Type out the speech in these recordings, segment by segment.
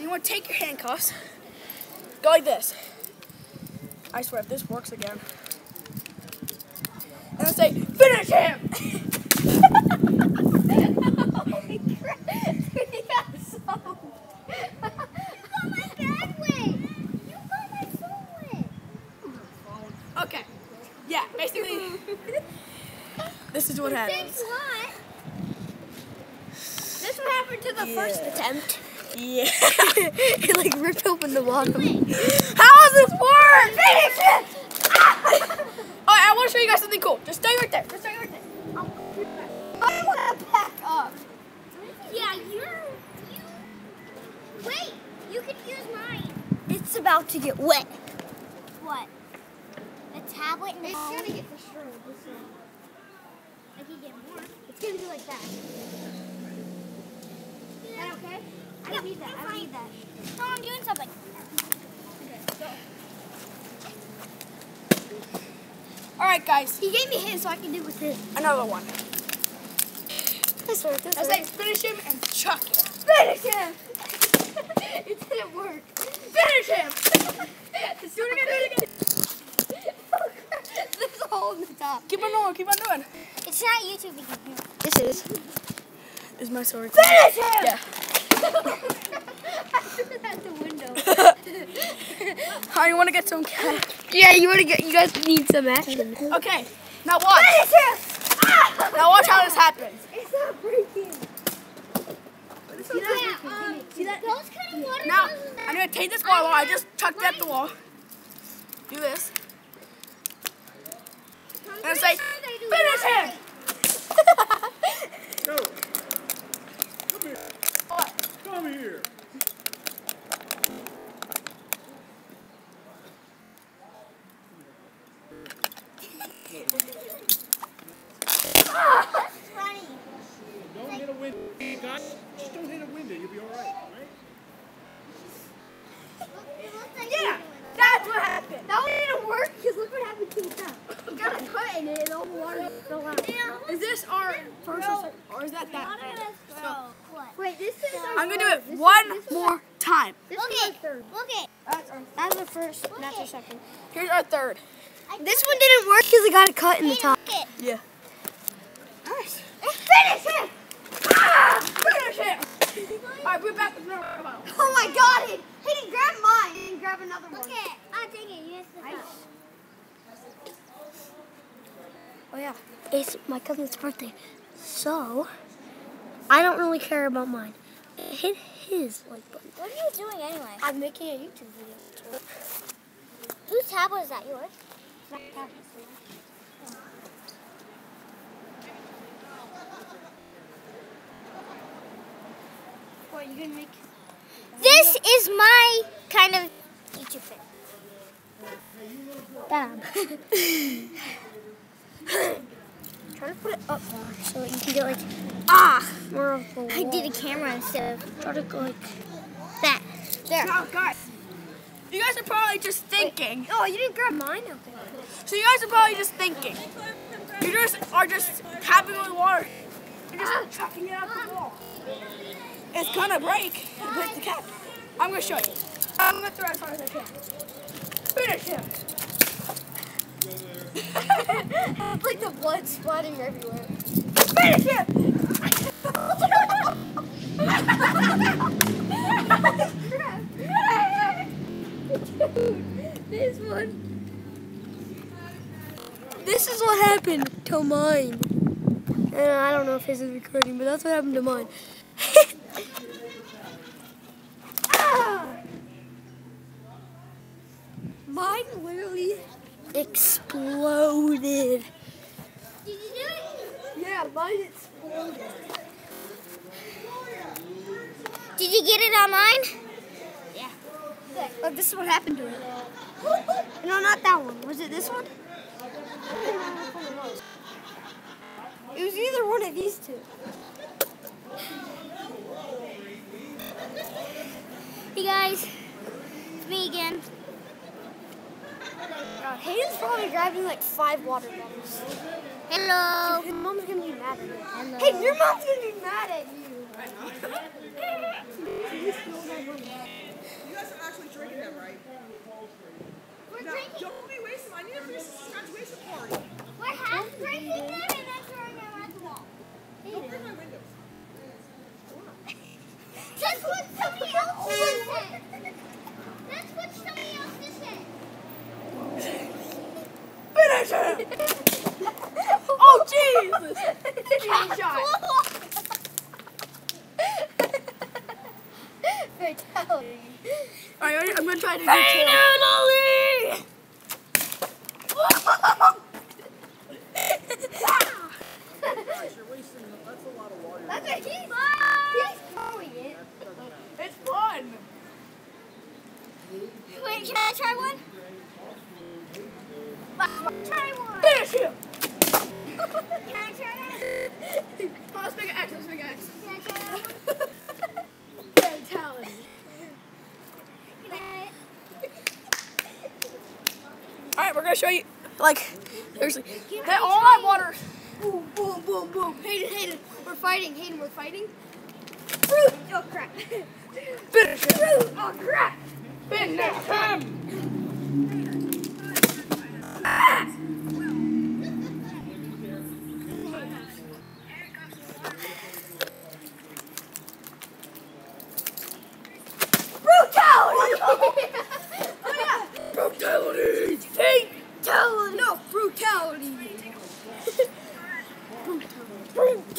You want to take your handcuffs, go like this. I swear, if this works again. And then say, finish him! Okay. Yeah, basically, this is what happens. This is what happened to the first attempt. Yeah. it like ripped open the bottom. How does this work? Finish it! Alright, I want to show you guys something cool. Just stay right there. Just stay right there. I want to back up. Yeah, you're. You, wait, you could use mine. It's about to get wet. What? The tablet and It's gonna get destroyed. I can get more. It's gonna be like that. Is that okay? I don't need that. I don't need that. No, I'm doing something. Alright, guys. He gave me his, so I can do with his. Another one. This worked. This I finish him and chuck it. Finish him! it didn't work. Finish him! Do it again, do it again. There's a hole in the top. Keep on going, keep on doing. It's not YouTube again. This is. This is my story. Finish him! Yeah. I threw it out the window. How you want to get some cat? yeah, you want to get? You guys need some action. Okay, now watch. Finish him! Now watch how this happens. It's not breaking. See that? Um, see that? Those kind of water Now, I'm going to take this bottle. I just chucked it at the wall. Do this. And say, finish him! Go. Come here. What? Come here. funny. Don't hit a window. Guys, just don't hit a window. You'll be all right. Right? Yeah, that's what happened. That one didn't work because look what happened to the top. You got a cut in it and all the water fell out. Is this our first or, second, or is that that? Wait, this is our I'm going to do it This one is more time. This is our third. Look it. That's, our, That's the first. That's the second. here's our third. This one didn't work because it got a cut in the top. Yeah. Nice. Finish him! Finish him! Alright, we're back with another bottle. Oh my god! He, he didn't grab mine. He didn't grab another one. Okay, I'll take it. You missed the cup. Oh yeah, it's my cousin's birthday, so I don't really care about mine. Hit his like button. What are you doing anyway? I'm making a YouTube video. Whose tablet is that? Yours? It's not tablet, What you gonna make? This is my kind of YouTube thing. Dad. Try to put it up more so you can get like ah more of the. I did a camera instead of Try to go like that. There. Now, guys, you guys are probably just thinking. Oh, you didn't grab mine out there. So you guys are probably just thinking. You just are just tapping with water. You're just chucking it out the wall. It's gonna break. But the cap. I'm gonna show you. I'm gonna throw it as far as I can. Finish him. It's like the blood splattering everywhere. Finish him. This one. This is what happened to mine. And I don't know if his is recording, but that's what happened to mine. Ah! Mine literally exploded. Did you do it? Yeah, mine exploded. Did you get it on mine? Yeah. Look, this is what happened to it. No, not that one. Was it this one? It was either one of these two. Hey guys, it's me again. God, Hayden's probably grabbing like five water bottles. Hello. His mom's gonna be mad at you. Hello. Hey, your mom's gonna be mad at you. You stole my money. right? We're Now, drinking. don't be wasting. I need to finish this graduation party. Finish oh, Jesus! Shot, shot. Fatality. All right, I'm gonna try to do you're that's a lot of water. That's what he's, he's throwing it. It's fun. Wait, can I try one? Gonna show you. Like, seriously, hit all that water. Boom, boom, boom, boom. Hayden, Hayden, we're fighting. Hayden, we're fighting. Fruit. Oh crap. Finish him. Oh crap. Finish him. Brutality.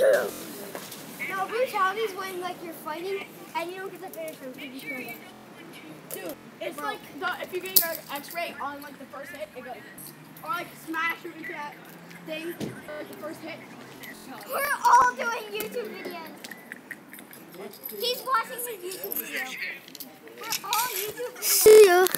Brutality. No, brutality is when like you're fighting and you don't get to finish them because you throw them. Dude, it's like the, if you get your X-ray on like the first hit, it goes. Or like smash or into that thing, like the first hit. We're all doing YouTube videos. He's watching his YouTube video. We're all YouTube videos.